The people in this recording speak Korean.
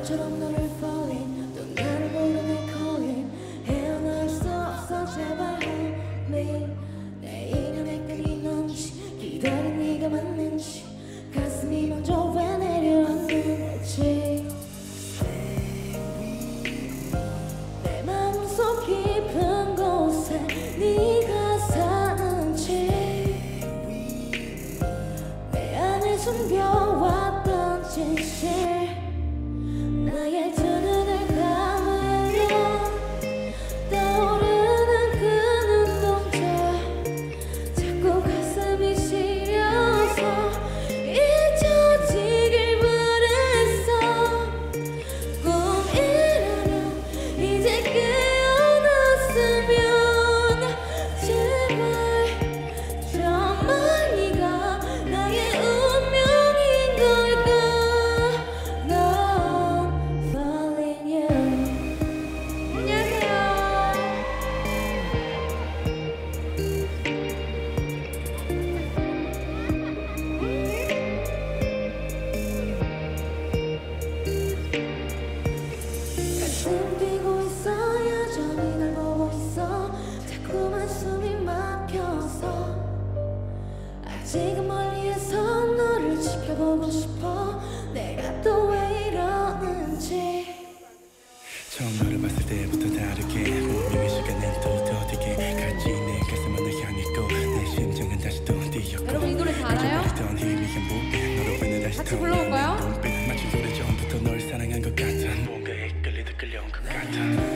꽃처럼 너를 falling 또 나를 모르는 calling 헤어날 수 없어 제발 help me 내 인연의 끈이 넌지. 기다린 네가 맞는지 가슴이 먼저 왜 내려앉는지. 내 마음속 깊은 곳에 네가 사는지. 내 안에 숨겨 뛰고 있어 여전히 널 보고 있어. 자꾸만 숨이 막혀서. 아직은 멀리에서 너를 지켜보고 싶어. 내가 또 왜 이러는지. 처음 너를 봤을 때부터 다르게. 분명히 시간은 또 더디게 갈지 내 가슴은 널 향했고 내 심장은 다시 또 뛰었고. 여러분 이 노래 다 알아요? 같이 더 불러볼까요? Yeah.